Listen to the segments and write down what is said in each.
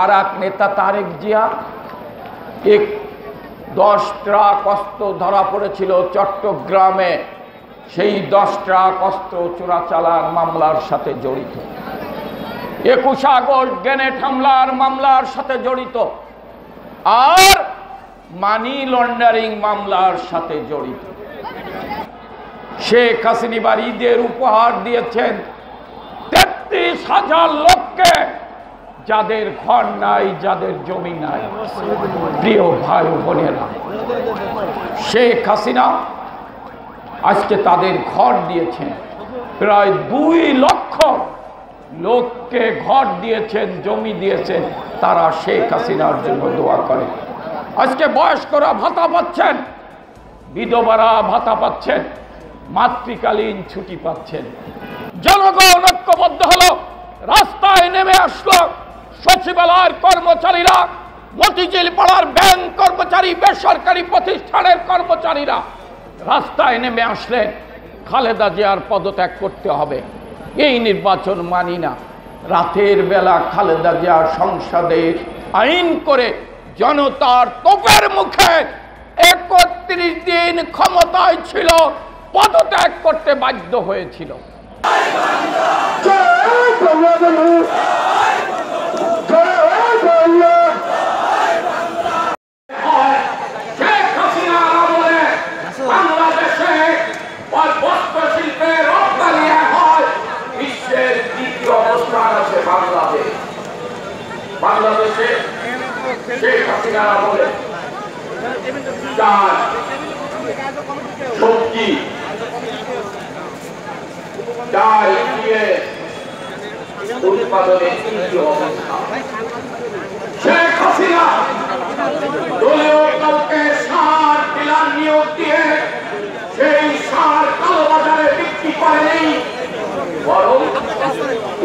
আর এক নেতা তারেক জিয়া এক দশ ট্রাক অস্ত্র ধরা পড়েছিল চট্টগ্রামে। সেই দশ ট্রাক অস্ত্র চোরাচালান মামলার সাথে জড়িত। একুশ আগস্ট গ্রেনেড হামলার মামলার সাথে জড়িত। আর মানি লন্ডারিং মামলার সাথে জড়িত। শেখ হাসিনিবার ঈদের উপহার দিয়েছেন তেত্রিশ হাজার লোককে, যাদের ঘর নাই, যাদের জমি নাই। প্রিয় ভাই বোনেরা, শেখ হাসিনা আজকে তাদের ঘর দিয়েছেন। প্রায় দুই লক্ষ লোককে ঘর দিয়েছেন, জমি দিয়েছেন, তারা শেখ হাসিনার জন্য দোয়া করে। আজকে বয়স্করা ভাতা পাচ্ছেন, বিধবারা ভাতা পাচ্ছেন। মাতৃকালীন ছুটি পাচ্ছেন। জনগণ ঐক্যবদ্ধ হলো, রাস্তায় নেমে আসলো সচিবালয়ের কর্মচারীরা, মতিঝিল পাড়ার ব্যাংক কর্মচারী, বেসরকারি প্রতিষ্ঠানের কর্মচারীরা। রাস্তায় নেমে আসলেন, খালেদা জিয়ার পদত্যাগ করতে হবে। এই নির্বাচন মানি না। রাতের বেলা খালেদা জিয়ার সংসদে আইন করে জনতার তোপের মুখে একত্রিশ দিন ক্ষমতায় ছিল। পদত্যাগ করতে বাধ্য হয়েছিল। শেখ ডাল দিয়ে উৎপাদনে তৃতীয় অবস্থান শেখ হাসিনা দলীয় কাউকে সার ডিলার নিয়োগ দিয়ে সেই সার কালো বাজারে বিক্রি করেনি। বরং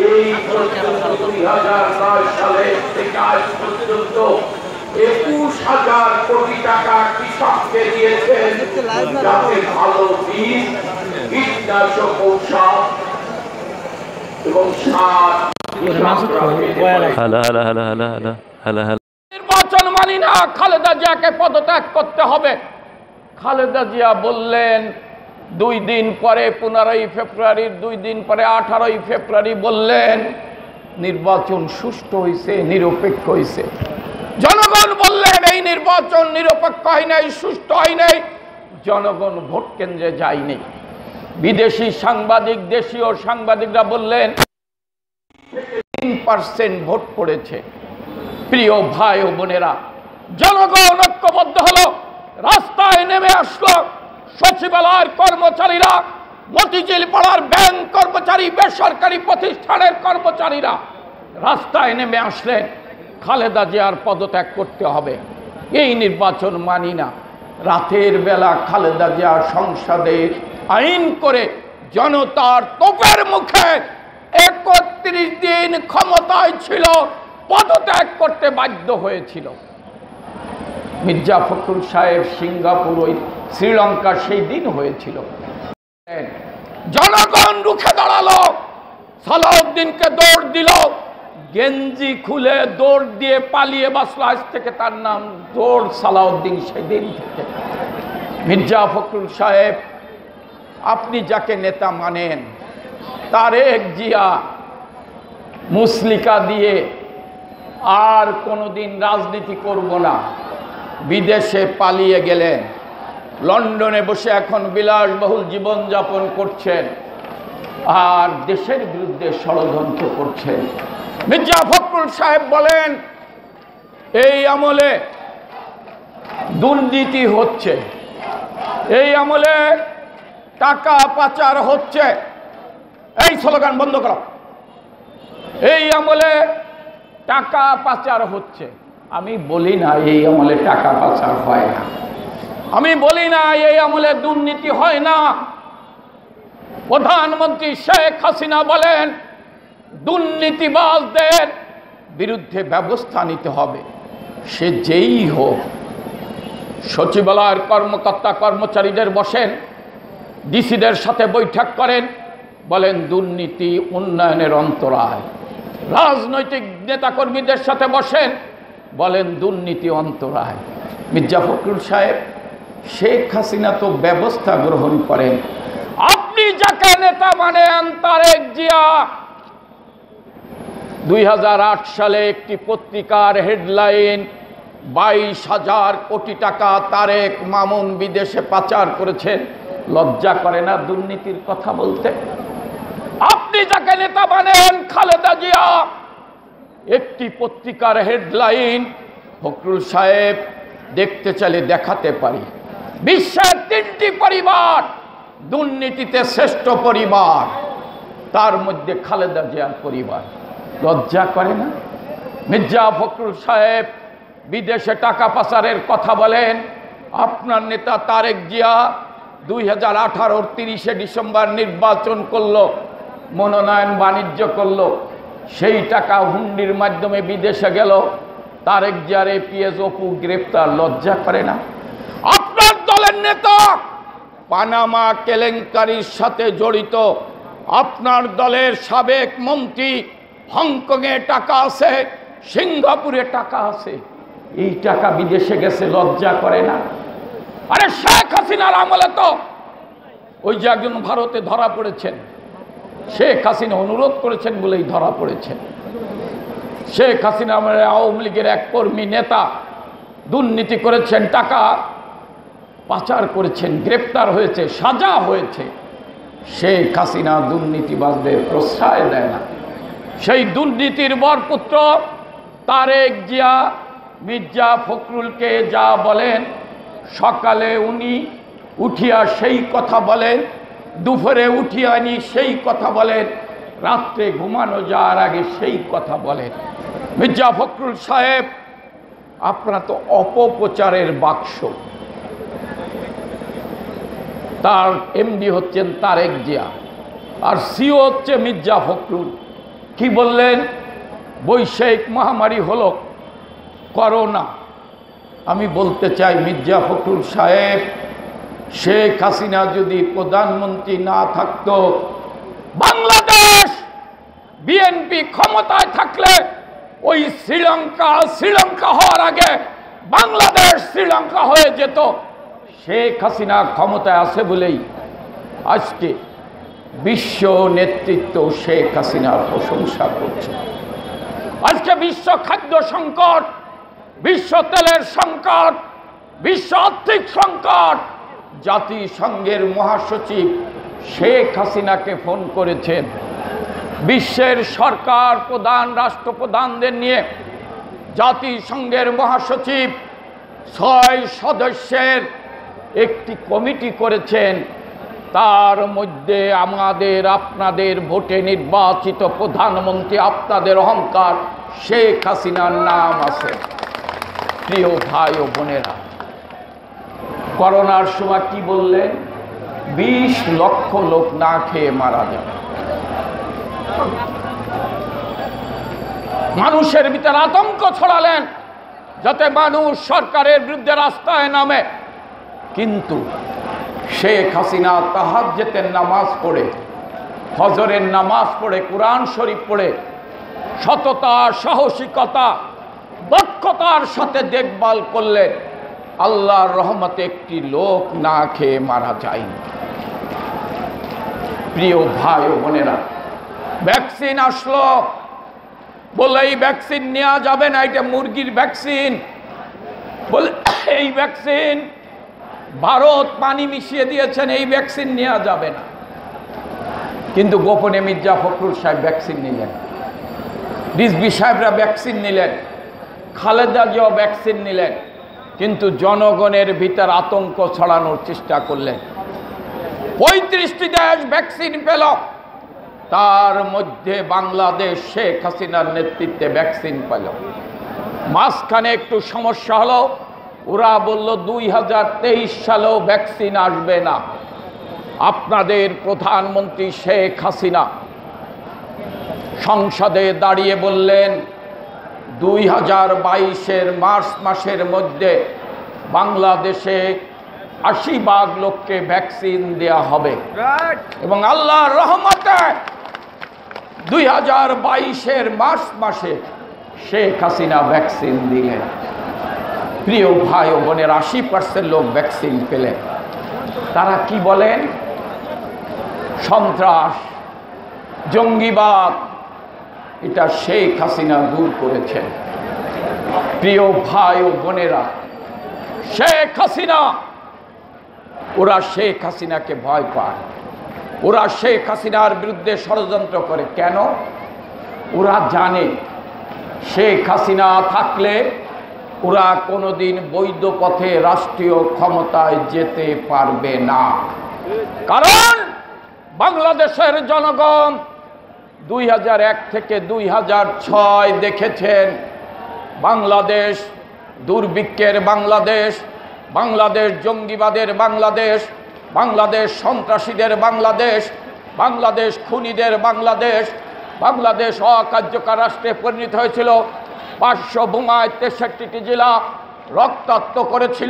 এই পর্যন্ত দুই হাজার নয় সালে থেকে আজ পর্যন্ত একুশ হাজার কোটি টাকা কৃষককে দিয়েছেন যাতে ভালো বীজ নির্বাচন মানি না, খালেদা জিয়াকে পদত্যাগ করতে হবে। খালেদা জিয়া বললেন, দুই দিন পরে, পনেরোই ফেব্রুয়ারির দুই দিন পরে, আঠারোই ফেব্রুয়ারি বললেন, নির্বাচন সুষ্ঠু হয়েছে নিরপেক্ষ হয়েছে জনগণ বললেন, এই নির্বাচন নিরপেক্ষ হয় নাই, সুষ্ঠু হয় নাই। জনগণ ভোট কেন্দ্রে যায়নি বিদেশি সাংবাদিক, দেশীয় সাংবাদিকরা বললেন, তিন পার্সেন্ট ভোট পড়েছে। প্রিয় ভাই ও বোনেরা, জনগণ ঐক্যবদ্ধ হলো, রাস্তায় নেমে আসলো, সচিবালয়ের কর্মচারীরা মতিঝিল পাড়ার ব্যাংক কর্মচারী, বেসরকারি প্রতিষ্ঠানের কর্মচারীরা, রাস্তায় নেমে আসলেন, খালেদা জিয়ার পদত্যাগ করতে হবে। এই নির্বাচন মানি না। রাতের বেলা খালেদা জিয়ার সংসদে আইন করে জনতার তোপের মুখে একত্রিশ দিন ক্ষমতায় ছিল, পদত্যাগ করতে বাধ্য হয়েছিল। মির্জা ফখরুল সাহেব সিঙ্গাপুর ওই শ্রীলঙ্কা সেই দিন হয়েছিল। জনগণ রুখে দাঁড়াল, সালাউদ্দিনকে দৌড় দিল, গেঞ্জি খুলে দৌড় দিয়ে পালিয়ে বাসলো আজ থেকে তার নাম দৌড় সালাউদ্দিন সেদিন থেকে। মির্জা ফখরুল সাহেব আপনি যাকে নেতা মানেন তারেক জিয়া মুসলিকা দিয়ে আর কোনোদিন রাজনীতি করব না। বিদেশে পালিয়ে গেলেন। লন্ডনে বসে এখন বিলাসবহুল জীবনযাপন করছেন। আর দেশের বিরুদ্ধে ষড়যন্ত্র করছেন। মির্জা ফখরুল সাহেব বলেন, এই আমলে দুর্নীতি হচ্ছে। এই আমলে টাকা পাচার হচ্ছে। এই স্লোগান বন্ধ করো। এই আমলে টাকা পাচার হচ্ছে। আমি বলি না এই আমলে টাকা পাচার হয় না। আমি বলি না এই আমলে দুর্নীতি হয় না। প্রধানমন্ত্রী শেখ হাসিনা বলেন, দুর্নীতিবাজদের বিরুদ্ধে ব্যবস্থা নিতে হবে। সে যেই হোক, সচিবালয়ের কর্মকর্তা কর্মচারীদের বসেন ডিসিদের সাথে বৈঠক করেন, বলেন দুর্নীতি উন্নয়নের অন্তরায়। রাজনৈতিক নেতাকর্মীদের সাথে বসেন, বলেন দুর্নীতি অন্তরায়। মির্জা ফখরুল সাহেব, শেখ হাসিনা তো ব্যবস্থা গ্রহণ করেন। আপনি যাকে নেতা মানেন তারেক জিয়া। দুই হাজার আট সালে একটি পত্রিকার হেডলাইন, বাইশ হাজার কোটি টাকা তারেক মামুন বিদেশে পাচার করেছেন। লজ্জা করে না দুর্নীতির কথা বলতে? আপনি যাকে নেতা মানেন খালেদা জিয়া। একটি পত্রিকার হেডলাইন, ফখরুল সাহেব, দেখতে চাইলে দেখাতে পারি। বিশ্বের তিনটি পরিবার, দুর্নীতিতে শ্রেষ্ঠ পরিবার, তার মধ্যে খালেদা জিয়ার পরিবার। লজ্জা করে না? মির্জা ফখরুল সাহেব বিদেশে টাকা পাচারের কথা বলেন, আপনার নেতা তারেক জিয়া দুই হাজার আঠারোর তিরিশে ডিসেম্বর নির্বাচন করল, মনোনয়ন বাণিজ্য করল। সেই টাকা হুন্ডির মাধ্যমে বিদেশে গেল। তারেক জিয়ার এপিএস অপু গ্রেপ্তার, লজ্জা করে না? আপনার দলের নেতা পানামা কেলেঙ্কারির সাথে জড়িত। আপনার দলের সাবেক মন্ত্রী হংকংয়ে টাকা আছে, সিঙ্গাপুরে টাকা আছে। এই টাকা বিদেশে গেছে, লজ্জা করে না? আরে শেখ হাসিনার আমলে তো ওই যে একজন ভারতে ধরা পড়েছেন। শেখ হাসিনা অনুরোধ করেছেন বলেই ধরা পড়েছেন। শেখ হাসিনা আমাদের আওয়ামী লীগের এক কর্মী নেতা দুর্নীতি করেছেন, টাকা পাচার করেছেন, গ্রেপ্তার হয়েছে, সাজা হয়েছে। শেখ হাসিনা দুর্নীতিবাজদের প্রশ্রয় দেয় না। সেই দুর্নীতির বরপুত্র তারেক জিয়া মির্জা ফখরুলকে যা বলেন সকালে উনি উঠিয়া সেই কথা বলেন, দুপুরে উঠিয়া আনি সেই কথা বলেন, রাত্রে ঘুমানো যাওয়ার আগে সেই কথা বলেন। মির্জা ফখরুল সাহেব, আপনারা তো অপপ্রচারের বাক্স। তার এমডি হচ্ছেন তারেক জিয়া, আর সিও হচ্ছে মির্জা ফখরুল। কি বললেন? বৈশ্বিক মহামারী হলো করোনা। আমি বলতে চাই মির্জা ফখরুল সাহেব, শেখ হাসিনা যদি প্রধানমন্ত্রী না থাকতো, বাংলাদেশ বিএনপি ক্ষমতায় থাকলে ওই শ্রীলঙ্কা শ্রীলঙ্কা হওয়ার আগে বাংলাদেশ শ্রীলঙ্কা হয়ে যেত। শেখ হাসিনা ক্ষমতায় আছে বলেই আজকে বিশ্ব নেতৃত্ব শেখ হাসিনার প্রশংসা করছে। আজকে বিশ্ব খাদ্য সংকট বিশ্ব তেলের সংকট, বিশ্ব আর্থিক সংকট। জাতিসংঘের মহাসচিব শেখ হাসিনাকে ফোন করেছেন বিশ্বের সরকার প্রধান, রাষ্ট্রপ্রধানদের নিয়ে জাতিসংঘের মহাসচিব ছয় সদস্যের একটি কমিটি করেছেন। তার মধ্যে আমাদের, আপনাদের ভোটে নির্বাচিত প্রধানমন্ত্রী, আপনাদের অহংকার, শেখ হাসিনার নাম আছে। প্রিয় ভাই ও বোনেরা, করোনার সময় কি বললেন? বিশ লক্ষ লোক না খেয়ে মারা যাবে। মানুষের ভিতরে আতঙ্ক ছড়ালেন যাতে মানুষ সরকারের বিরুদ্ধে রাস্তায় নামে। কিন্তু শেখ হাসিনা তাহার যেতেন নামাজ পড়ে হজরের নামাজ পড়ে, কোরআন শরীফ পড়ে, সততা, সাহসিকতা দক্ষতার সাথে দেখভাল করলে আল্লাহর রহমতে একটি লোক না খেয়ে মারা যায়নি প্রিয় ভাই বোনেরা ভ্যাকসিন আসলো। বলে এই ভ্যাকসিন নেওয়া যাবে না, এটা মুরগির ভ্যাকসিন বলে এই ভ্যাকসিন ভারত পানি মিশিয়ে দিয়েছেন, এই ভ্যাকসিন নেওয়া যাবে না। কিন্তু গোপনে মির্জা ফখরুল সাহেব ভ্যাকসিন নিলেন। রিজবি সাহেবরা ভ্যাকসিন নিলেন। খালেদা জিয়াও ভ্যাকসিন নিলেন, কিন্তু জনগণের ভিতর আতঙ্ক ছড়ানোর চেষ্টা করলেন। পঁয়ত্রিশটি দেশ ভ্যাকসিন পেল। তার মধ্যে বাংলাদেশ শেখ হাসিনার নেতৃত্বে ভ্যাকসিন পেল। মাঝখানে একটু সমস্যা হলো, ওরা বলল দুই হাজার তেইশ সালেও ভ্যাকসিন আসবে না। আপনাদের প্রধানমন্ত্রী শেখ হাসিনা সংসদে দাঁড়িয়ে বললেন দুই হাজার বাইশের মার্চ মাসের মধ্যে বাংলাদেশে আশি ভাগ লোককে ভ্যাকসিন দেয়া হবে। এবং আল্লাহর রহমতে দুই হাজার বাইশের মার্চ মাসে শেখ হাসিনা ভ্যাকসিন দিলেন। প্রিয় ভাই ও বোনের আশি পার্সেন্ট লোক ভ্যাকসিন পেলেন। তারা কি বলেন? সন্ত্রাস জঙ্গিবাদ এটা শেখ হাসিনা দূর করেছেন। প্রিয় ভাই ও বোনেরা, শেখ হাসিনা, ওরা শেখ হাসিনাকে ভয় পায়। ওরা শেখ হাসিনার বিরুদ্ধে ষড়যন্ত্র করে। কেন? ওরা জানে শেখ হাসিনা থাকলে ওরা কোনোদিন বৈধ পথে রাষ্ট্রীয় ক্ষমতায় যেতে পারবে না। কারণ বাংলাদেশের জনগণ দুই হাজার এক থেকে দুই ছয় দেখেছেন বাংলাদেশ, দুর্ভিক্ষের বাংলাদেশ বাংলাদেশ জঙ্গিবাদের বাংলাদেশ বাংলাদেশ সন্ত্রাসীদের বাংলাদেশ বাংলাদেশ খুনিদের বাংলাদেশ বাংলাদেশ অকার্যকর রাষ্ট্রে পরিণত হয়েছিল। পাঁচশো বোমায় তেষট্টিটি জেলা রক্তাক্ত করেছিল।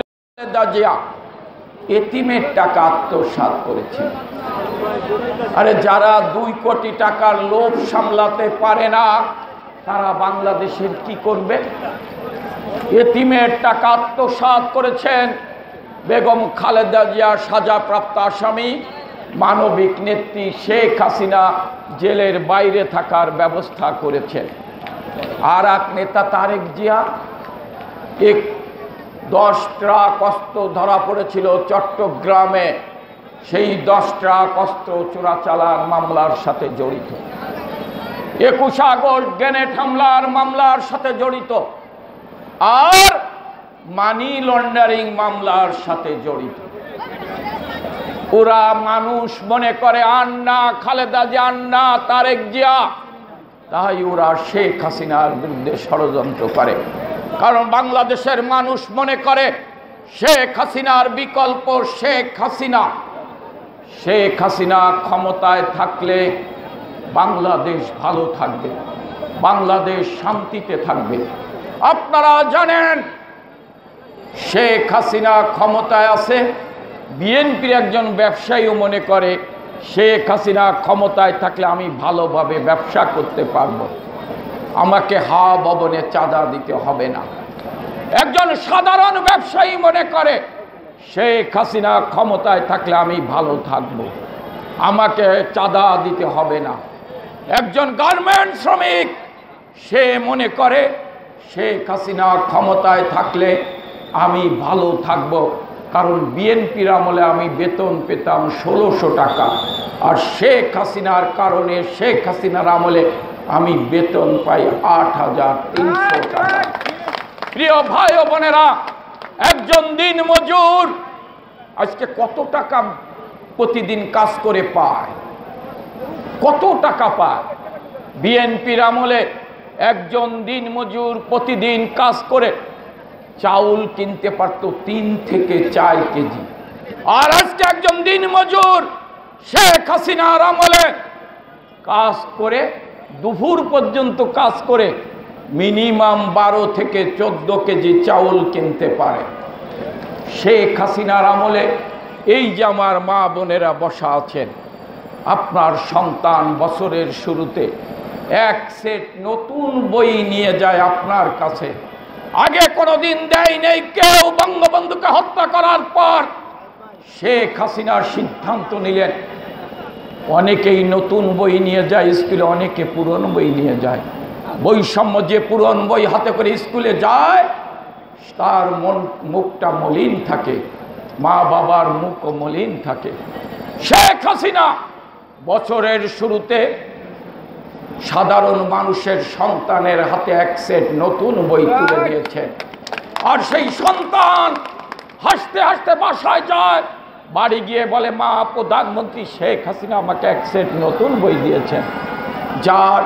এতিমের টাকা আত্মসাৎ করেছিল আরে যারা দুই কোটি টাকার লোভ সামলাতে পারে না, তারা বাংলাদেশের কি করবে? এতিমের টাকা আত্মসাৎ করেছেন বেগম খালেদা জিয়া সাজাপ্রাপ্ত আসামি, মানবিক নেত্রী শেখ হাসিনা জেলের বাইরে থাকার ব্যবস্থা করেছেন। আর এক নেতা তারেক জিয়া, এক দশ ট্রাক অস্ত্র ধরা পড়েছিল চট্টগ্রামে। সেই দশ ট্রাক অস্ত্র চোরাচালান মামলার সাথে জড়িত। একুশ আগস্ট গ্রেনেড হামলার মামলার সাথে জড়িত। আর মানি লন্ডারিং মামলার সাথে জড়িত। ওরা মানুষ মনে করে, আন্না খালেদা জিয়া, আন্না তারেক জিয়া। তাই ওরা শেখ হাসিনার বিরুদ্ধে ষড়যন্ত্র করে। কারণ বাংলাদেশের মানুষ মনে করে, শেখ হাসিনার বিকল্প শেখ হাসিনা। শেখ হাসিনা ক্ষমতায় থাকলে বাংলাদেশ ভালো থাকবে, বাংলাদেশ শান্তিতে থাকবে। আপনারা জানেন, শেখ হাসিনা ক্ষমতায় আছে, বিএনপির একজন ব্যবসায়ীও মনে করে, শেখ হাসিনা ক্ষমতায় থাকলে আমি ভালোভাবে ব্যবসা করতে পারব। আমাকে হা ভবনে চাঁদা দিতে হবে না। একজন সাধারণ ব্যবসায়ী মনে করে, শেখ হাসিনা ক্ষমতায় থাকলে আমি ভালো থাকব। আমাকে চাঁদা দিতে হবে না। একজন গার্মেন্ট শ্রমিক, সে মনে করে, শেখ হাসিনা ক্ষমতায় থাকলে আমি ভালো থাকব। কারণ বিএনপির আমলে আমি বেতন পেতাম ষোলোশো টাকা। আর শেখ হাসিনার কারণে, শেখ হাসিনার আমলে আমি বেতন পাই আট হাজার তিনশো টাকা। প্রিয় ভাই ও বোনেরা, একজন দিন মজুর আজকে কত টাকা প্রতিদিন কাজ করে পায়? কত টাকা পায়? বিএনপির আমলে একজন দিন মজুর প্রতিদিন কাজ করে চাউল কিনতে পারত তিন থেকে চার কেজি। আর আজকে একজন দিন মজুর শেখ হাসিনার আমলে কাজ করে দুপুর পর্যন্ত কাজ করে মিনিমাম বারো থেকে চোদ্দ কেজি চাউল কিনতে পারে। শেখ হাসিনার আমলে এই যে আমার মা বোনেরা বসা আছেন, আপনার সন্তান বছরের শুরুতে এক সেট নতুন বই নিয়ে যায় আপনার কাছে। আগে কোনোদিন দেয় নেই, কেউ বঙ্গবন্ধুকে হত্যা করার পর শেখ হাসিনার সিদ্ধান্ত নিলেন অনেকেই নতুন বই নিয়ে যায়, স্কুলে অনেকে পুরনো বই নিয়ে যায়। বৈষম্য যে পুরন বই হাতে করে স্কুলে যায়, তার মন, মুখটা মলিন থাকে। মা বাবার মুখও মলিন থাকে। শেখ হাসিনা বছরের শুরুতে সাধারণ মানুষের সন্তানের হাতে এক সেট নতুন বই তুলে দিয়েছেন। আর সেই সন্তান হাসতে হাসতে বাসায় যায় বাড়ি গিয়ে বলে, মা, প্রধানমন্ত্রী শেখ হাসিনা আমাকে এক সেট নতুন বই দিয়েছেন। যার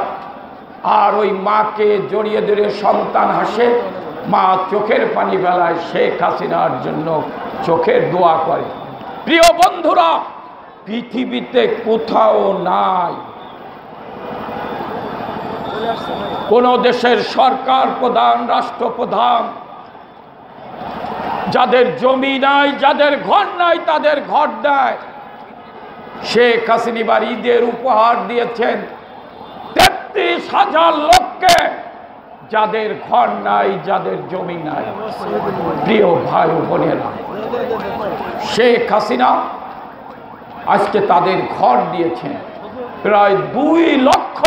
আর ওই মাকে জড়িয়ে ধরে সন্তান হাসে, মা চোখের পানি বেলায় শেখ হাসিনার জন্য চোখের দোয়া করে। প্রিয় বন্ধুরা, পৃথিবীতে কোথাও নাই। কোন দেশের সরকার প্রধান, রাষ্ট্রপ্রধান যাদের জমি নাই, যাদের ঘর নাই, তাদের ঘর দেয়। শেখ হাসিনিবার ঈদের উপহার দিয়েছেন তেত্রিশ হাজার লোককে, যাদের ঘর নাই, যাদের জমি নাই। প্রিয় ভাই বোনেরা, শেখ হাসিনা আজকে তাদের ঘর দিয়েছেন। প্রায় দুই লক্ষ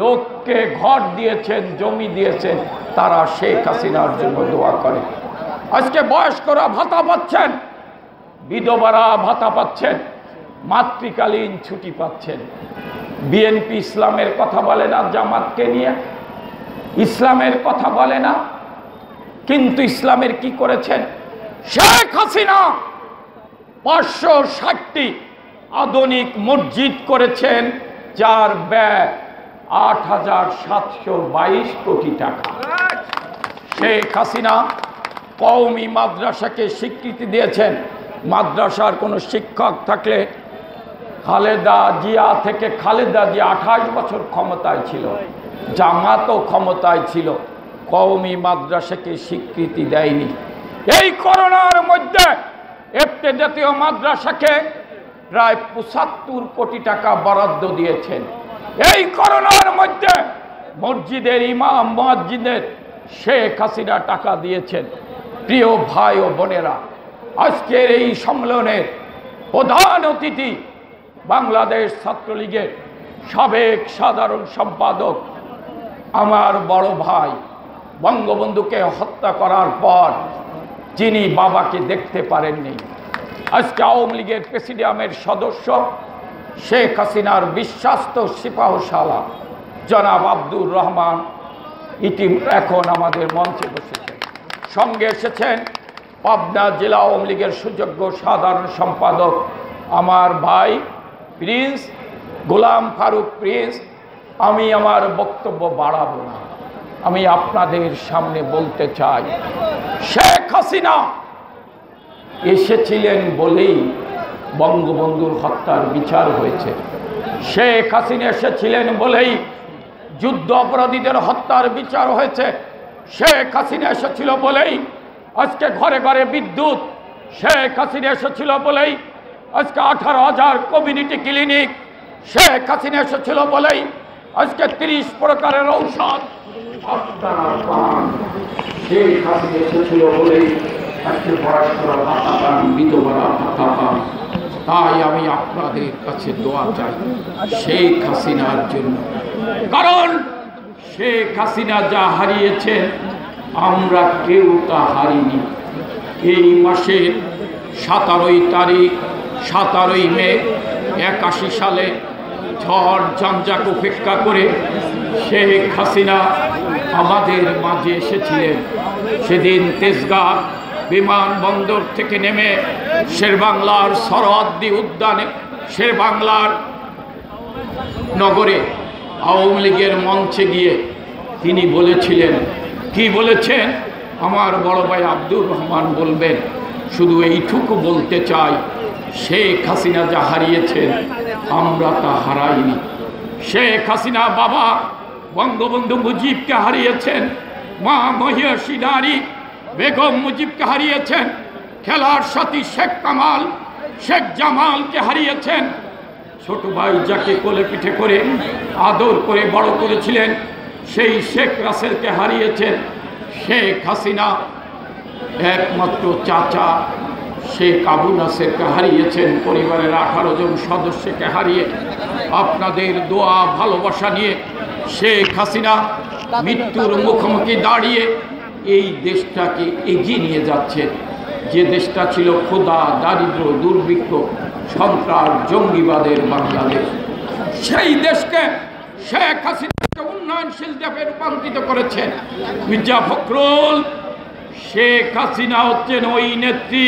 লোককে ঘর দিয়েছেন, জমি দিয়েছেন, তারা শেখ হাসিনার জন্য দোয়া করে। আজকে বয়স্করা ভাতা পাচ্ছেন, বিধবারা ভাতা পাচ্ছেন, মাতৃকালীন ছুটি পাচ্ছেন। বিএনপি ইসলামের কথা বলে না জামাতকে নিয়ে, ইসলামের কথা বলে না, কিন্তু ইসলামের কি করেছেন? শেখ হাসিনা পাঁচশো ষাটটি আধুনিক মসজিদ করেছেন, যার ব্যয় আট হাজার সাতশো বাইশ কোটি টাকা। শেখ হাসিনা কওমি মাদ্রাসাকে স্বীকৃতি দিয়েছেন। মাদ্রাসার কোনো শিক্ষক থাকলে খালেদা জিয়া থেকে খালেদা জিয়া আঠাশ বছর ক্ষমতায় ছিল, জামাতও ক্ষমতায় ছিল, কওমি মাদ্রাসাকে স্বীকৃতি দেয়নি। এই করোনার মধ্যে একটি জাতীয় মাদ্রাসাকে প্রায় পঁচাত্তর কোটি টাকা বরাদ্দ দিয়েছেন। এই করোনার মধ্যে মসজিদের ইমাম, মসজিদের শেখ হাসিনা টাকা দিয়েছেন। প্রিয় ভাই ও বোনেরা, আজকের এই সম্মেলনের প্রধান অতিথি বাংলাদেশ ছাত্রলীগের সাবেক সাধারণ সম্পাদক আমার বড় ভাই বঙ্গবন্ধুকে হত্যা করার পর যিনি বাবাকে দেখতে পারেননি। আজকে আওয়ামী লীগের প্রেসিডিয়ামের সদস্য শেখ হাসিনার বিশ্বাস্ত সিপাহশালা, জনাব আব্দুর রহমান ইতি এখন আমাদের মঞ্চে বসেছেন। সঙ্গে এসেছেন পাবনা জেলা আওয়ামী লীগের সুযোগ্য সাধারণ সম্পাদক আমার ভাই প্রিন্স, গোলাম ফারুক প্রিন্স, আমি আমার বক্তব্য বাড়াবো না। আমি আপনাদের সামনে বলতে চাই, শেখ হাসিনা এসেছিলেন বলেই বঙ্গবন্ধুর হত্যার বিচার হয়েছে। শেখ হাসিনা এসেছিলেন বলেই যুদ্ধ অপরাধীদের হত্যার বিচার হয়েছে। শেখ হাসিনা এসেছিল বলেই আজকে ঘরে ঘরে বিদ্যুৎ। শেখ হাসিনা এসেছিল বলেই আজকে আঠারো হাজার কমিউনিটি ক্লিনিক শেখ হাসিনা এসেছিল বলেই আজকে তিরিশ প্রকারের ঔষধ। তাই আমি আপনাদের কাছে দোয়া চাই শেখ হাসিনার জন্য। কারণ শেখ হাসিনা যা হারিয়েছেন, আমরা কেউ তা হারিনি। এই মাসের সতেরোই তারিখ, সতেরোই মে, একাশি সালে ঝড় ঝঞ্ঝাক উপেক্ষা করে শেখ হাসিনা আমাদের মাঝে এসেছিলেন। সেদিন তেজগাঁ বিমানবন্দর থেকে নেমে শেরবাংলার সরহদ্দি উদ্যানে, শেরবাংলার নগরে আওয়ামী লীগের মঞ্চে গিয়ে তিনি বলেছিলেন, কি বলেছেন? আমার বড় ভাই আব্দুর রহমান বলবেন, শুধু এইটুকু বলতে চাই, শেখ হাসিনা যা হারিয়েছেন, আমরা তা হারাইনি। শেখ হাসিনা বাবা বঙ্গবন্ধু মুজিবকে হারিয়েছেন, মা মহিষী নারী বেগম মুজিবকে হারিয়েছেন, খেলার সাথী শেখ কামাল, শেখ জামালকে হারিয়েছেন ছোট ভাই যাকে কোলে পিঠে করে আদর করে বড় করেছিলেন, সেই শেখ রাসেলকে হারিয়েছেন শেখ হাসিনা। একমাত্র চাচা শেখ আবু নাসেরকে হারিয়েছেন, পরিবারের আঠারো জন সদস্যকে হারিয়ে। আপনাদের দোয়া, ভালোবাসা নিয়ে শেখ হাসিনা মৃত্যুর মুখোমুখি দাঁড়িয়ে এই দেশটাকে এগিয়ে নিয়ে যাচ্ছে যে দেশটা ছিল ক্ষুধা দারিদ্র, দুর্ভিক্ষ সন্ত্রাস, জঙ্গিবাদের বাংলাদেশ সেই দেশকে শেখ হাসিনাকে উন্নয়নশীল দেশে রূপান্তরিত করেছেন। মির্জা ফখরুল, শেখ হাসিনা হচ্ছেন ওই নেত্রী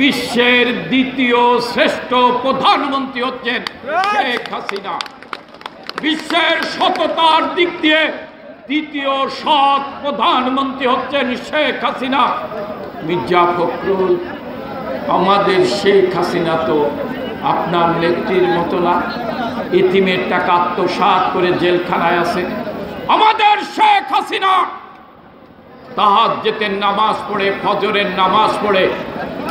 বিশ্বের দ্বিতীয় শ্রেষ্ঠ প্রধানমন্ত্রী হচ্ছেন শেখ হাসিনা। বিশ্বের সততার দিক দিয়ে দ্বিতীয় সৎ প্রধানমন্ত্রী হচ্ছেন শেখ হাসিনা। মির্জা ফখরুল আমাদের শেখ হাসিনা তো আপনার নেত্রীর মতো না। ইতিমের টাকা আত্মসাৎ করে জেলখানায় আছে। আমাদের শেখ হাসিনা তাহার যেতে নামাজ পড়ে, ফজরের নামাজ পড়ে,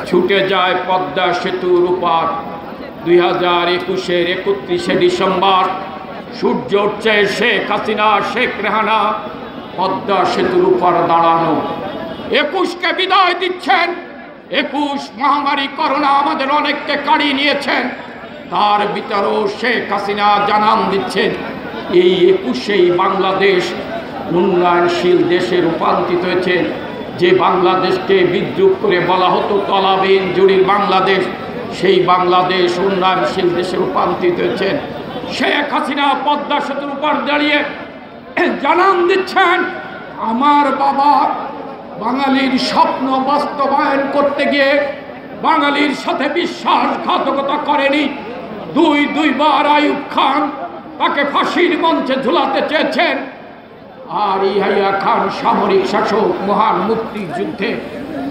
ছুটে যায় পদ্মা সেতুর উপর দুই হাজার একুশের একত্রিশে ডিসেম্বর সূর্য উঠছে শেখ হাসিনা, শেখ রেহানা, পদ্মা সেতুর উপর দাঁড়ানো। একুশকে বিদায় দিচ্ছেন। একুশ মহামারী করোনা আমাদের অনেককে কাড়িয়ে নিয়েছেন। তার ভিতরেও শেখ হাসিনা জানান দিচ্ছেন। এই একুশেই বাংলাদেশ উন্নয়নশীল দেশে রূপান্তরিত হয়েছে। যে বাংলাদেশকে বিদ্রুপ করে বলা হতো তলাবিন জুড়ির বাংলাদেশ, সেই বাংলাদেশ উন্নয়নশীল দেশে রূপান্তরিত হয়েছেন শেখ হাসিনা পদ্মা সেতুর উপর দাঁড়িয়ে জানান দিচ্ছেন, আমার বাবা বাঙালির স্বপ্ন বাস্তবায়ন করতে গিয়ে বাঙালির সাথে বিশ্বাসঘাতকতা করেনি। দুই দুইবার আয়ুব খান তাকে ফাঁসির মঞ্চে ঝুলাতে চেয়েছেন। আর ইহাইয়া খান সামরিক শাসক, মহান মুক্তিযুদ্ধে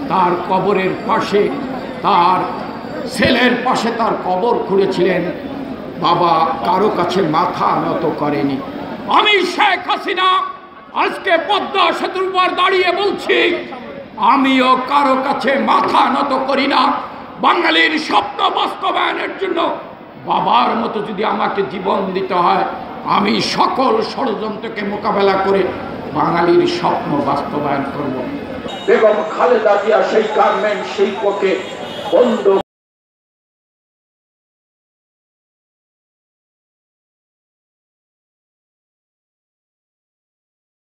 তার কবরের পাশে, তার ছেলের পাশে তার কবর খুঁড়েছিলেন। বাবা কারও কাছে মাথা নত করেনি। আমি শেখ হাসিনা আজকে পদ্মা সেতুর উপর দাঁড়িয়ে বলছি, আমিও কারও কাছে মাথা নত করি না। বাঙালির স্বপ্ন বাস্তবায়নের জন্য বাবার মতো যদি আমাকে জীবন দিতে হয়, আমি সকল ষড়যন্ত্রকে মোকাবেলা করে বাঙালির স্বপ্ন বাস্তবায়ন করব। বেগম খালেদা জিয়া, সেই গার্মেন্ট শিল্পকে বন্ধ